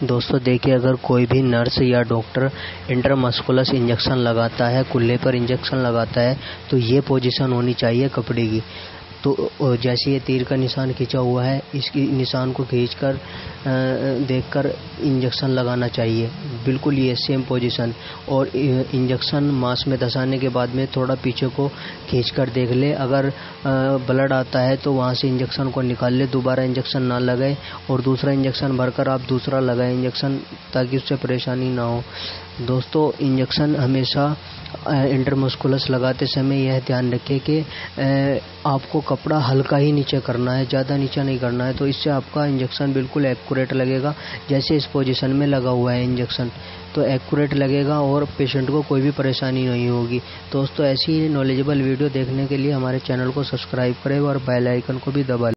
दोस्तों, देखिए, अगर कोई भी नर्स या डॉक्टर इंटरमस्कुलस इंजेक्शन लगाता है कुल्ले पर इंजेक्शन लगाता है तो ये पोजीशन होनी चाहिए कपड़े की। तो जैसे ये तीर का निशान खींचा हुआ है, इसकी निशान को खींचकर देखकर इंजेक्शन लगाना चाहिए। बिल्कुल ये सेम पोजीशन और इंजेक्शन मांस में धसाने के बाद में थोड़ा पीछे को खींच कर देख ले। अगर ब्लड आता है तो वहाँ से इंजेक्शन को निकाल ले। दोबारा इंजेक्शन ना लगाए और दूसरा इंजेक्शन भरकर आप दूसरा लगाए इंजेक्शन ताकि उससे परेशानी ना हो। दोस्तों, इंजेक्शन हमेशा इंटरमस्कुलस लगाते समय यह ध्यान रखें कि आपको कपड़ा हल्का ही नीचे करना है, ज़्यादा नीचे नहीं करना है तो इससे आपका इंजेक्शन बिल्कुल एक्यूरेट लगेगा, जैसे इस पोजीशन में लगा हुआ है इंजेक्शन। तो एक्यूरेट लगेगा और पेशेंट को कोई भी परेशानी नहीं होगी। दोस्तों, ऐसी नॉलेजेबल वीडियो देखने के लिए हमारे चैनल को सब्सक्राइब करें और बेल आइकन को भी दबा